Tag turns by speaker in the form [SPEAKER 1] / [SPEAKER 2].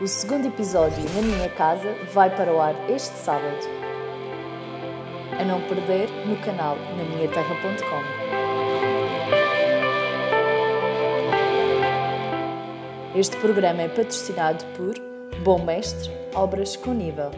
[SPEAKER 1] O segundo episódio na minha casa vai para o ar este sábado. A não perder no canal na minha terra.com. Este programa é patrocinado por Bom Mestre Obras com Nível.